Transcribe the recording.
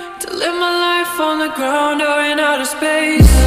To live my life on the ground or in outer space.